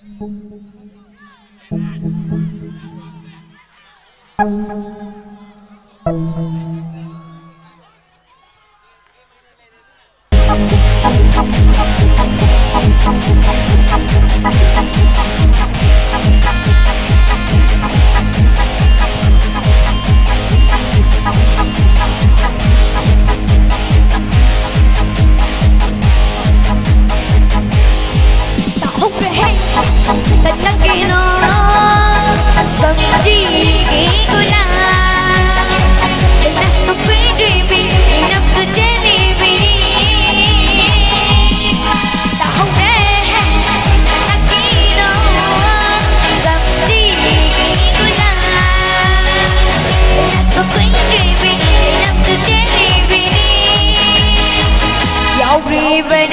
Thank you. river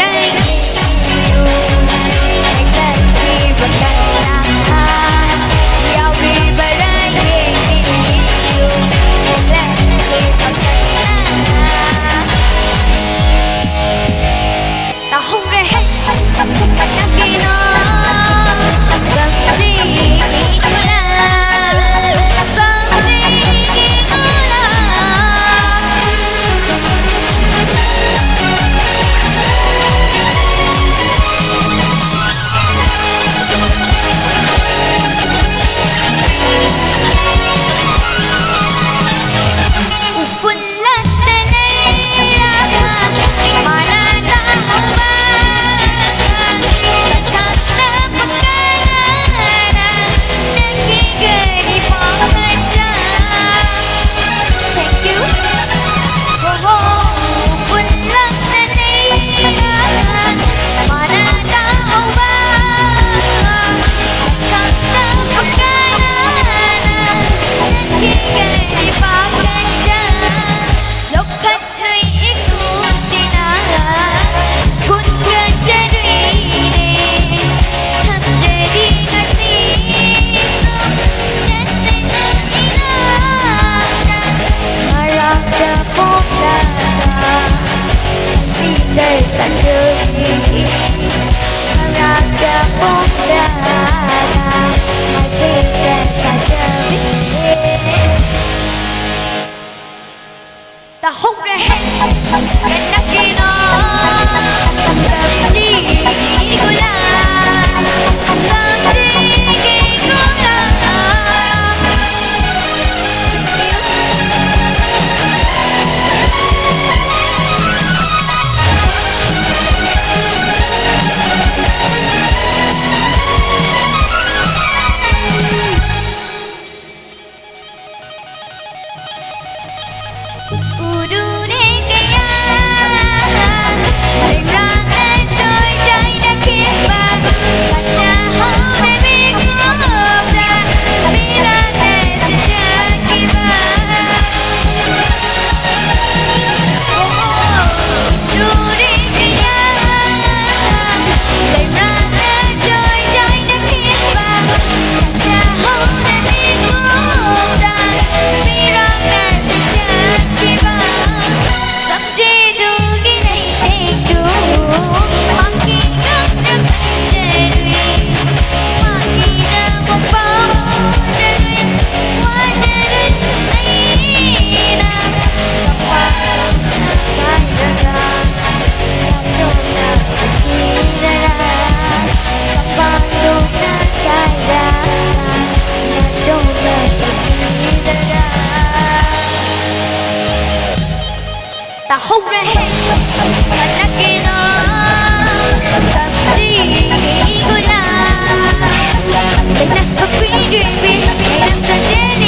I hold her hand knocking on something good Then not so pretty, I'm so jelly